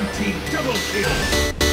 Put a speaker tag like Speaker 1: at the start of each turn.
Speaker 1: 19 double kill!